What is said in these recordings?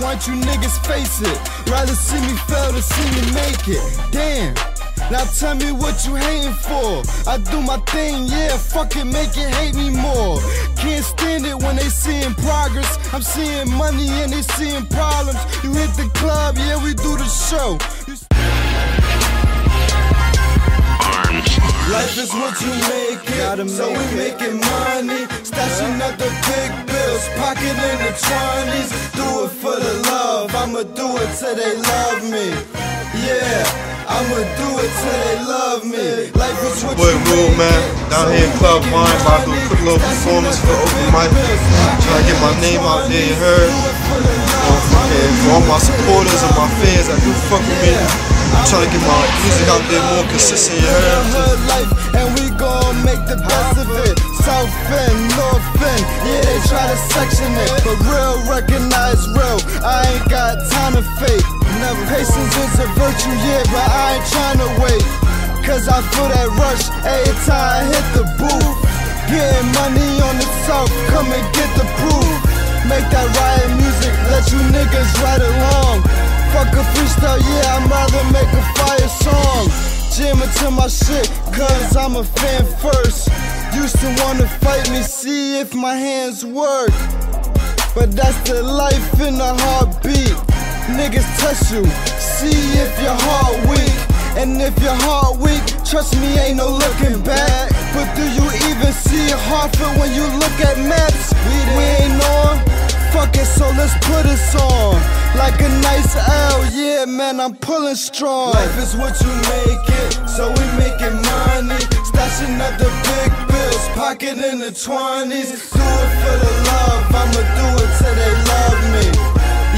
why don't you niggas face it? Rather see me fail than see me make it. Damn. Now tell me what you hating for. I do my thing, yeah, fuck it, make it hate me more. Can't stand it when they seeing progress. I'm seeing money and they seeing problems. You hit the club, yeah, we do the show. You Life is what you make it, so we making money, stashing up the big bills, pocket in the twenties. Do it for the love, I'ma do it till they love me. Yeah, I'ma do it till they love me. Life is what Boy, you Rule, man. Down here in Club Wine, about to do a quick little performance for open mic. Trying to get my name out there, you heard? For all my supporters and my fans that do fuck with me, I'm trying to get my music out there more consistent, you heard? and we gon' make the best of it. South End, North End, yeah, they try to section it. But real recognize real, I ain't got time to fake. Never patience is a virtue, yeah, but I ain't trying to wait. Cause I feel that rush every time I hit the booth. Getting money on the south, come and get the proof. Make that riot music, let you niggas ride along. Fuck a freestyle, yeah, I'd rather make a fire song. Jamming to my shit, cause I'm a fan first. Used to wanna fight me, see if my hands work. But that's the life in a heartbeat. Niggas touch you, see if your heart weak. And if your heart weak, trust me, ain't no looking back. But do you even see a Hartford when you look at maps? We ain't on. Let's put us on. Like a nice L, yeah, man, I'm pulling strong. Life is what you make it, so we making money. Stashing up the big bills, pocket in the 20s. Do it for the love, I'ma do it till they love me.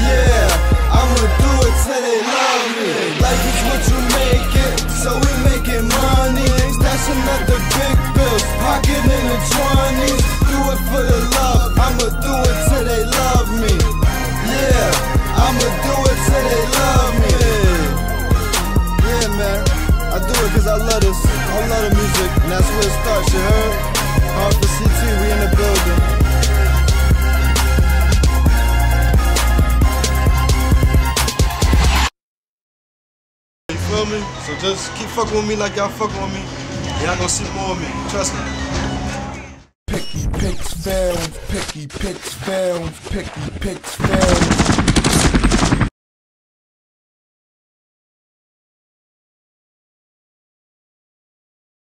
Yeah, I'ma do it till they love me. Life is what you make it, so we making money. Stashing up the big bills, pocket in the 20s. Do it for the love, and that's where it starts, you heard? Hartford CT, we in the building. You feel me? So just keep fucking with me like y'all fucking with me. Y'all gonna see more of me. Trust me. Picky picks found, picky picks found, picky picks found.